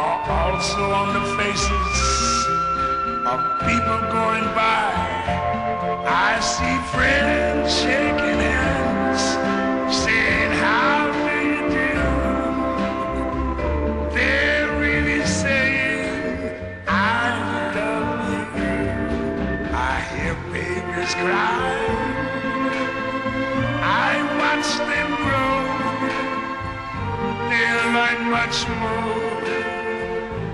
are also on the faces of people going by. I see friends shaking hands,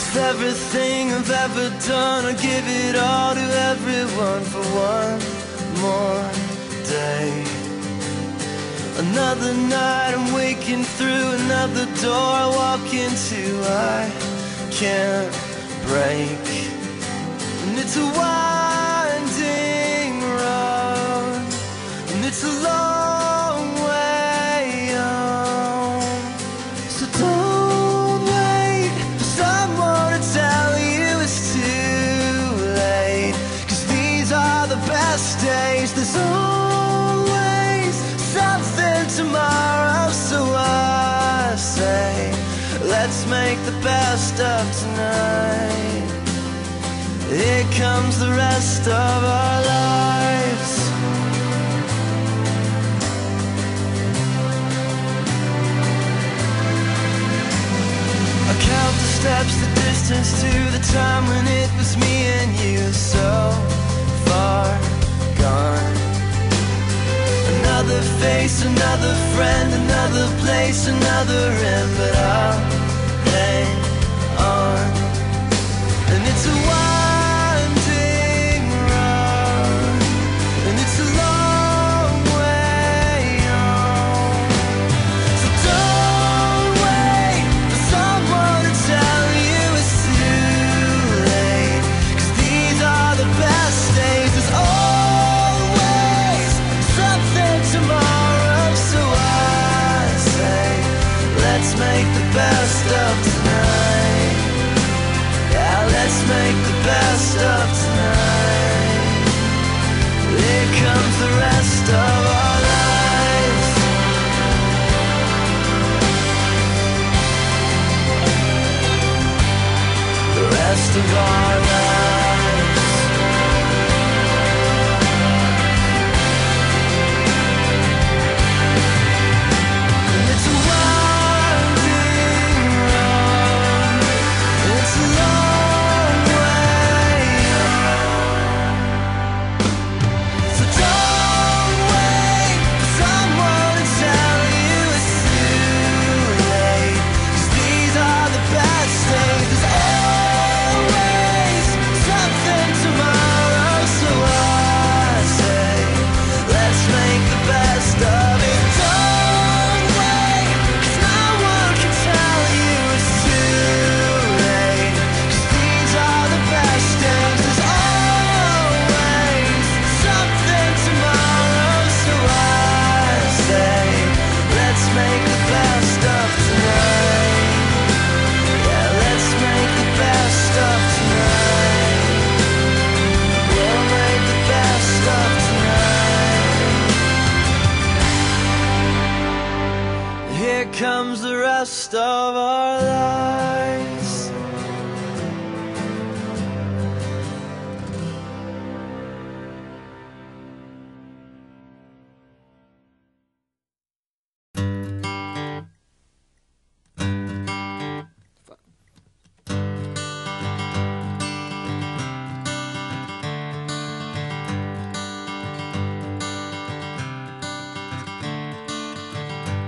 With everything I've ever done, I give it all to everyone for one more day. Another night, I'm waking through another door I walk into. I can't break, and it's a winding the best of tonight. Here comes the rest of our lives. I count the steps, the distance to the time when it was me and you so far gone. Another face, another friend, another place, another end, but I'll